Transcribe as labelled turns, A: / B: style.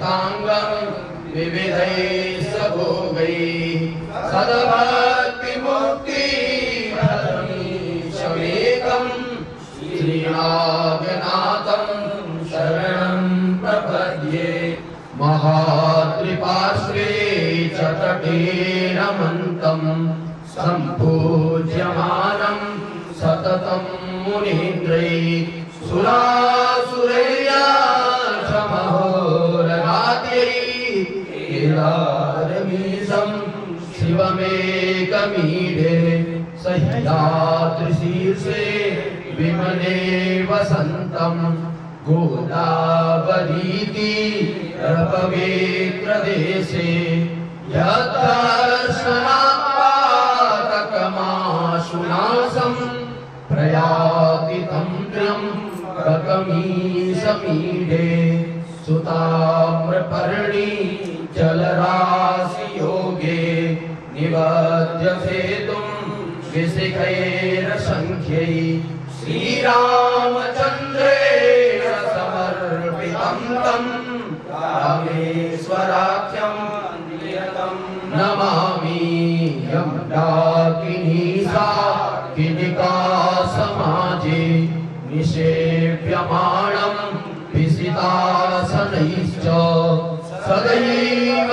A: विभूषिताङ्गं विविधैः सभोगैः सद्भक्तिमुक्तिशमेकं श्रीनागनाथं शरणं प्रपद्ये महात्रिपार्श्वे च तटे रमन्तं सम्पूज्यमानं सततं मुनीन्द्रैः सुरासुरैया केदारमीशं शिवमेकमीढे वसन्तं गोदावरीति पवित्रदेशे यत्तर्शनात्पातकमाशुनाशं प्रयाति तं त्र्यम्बकमीशमीढे सुताम्रपर्णी निबध्य सेतुं विशिखैरसङ्ख्यै श्रीरामचन्द्रेण समर्पितं तं रामेश्वराख्यं नियतं नमामि यं डाकिनी सा किनिका समाजे निषेव्यमाणं विसितासनैश्च सदैव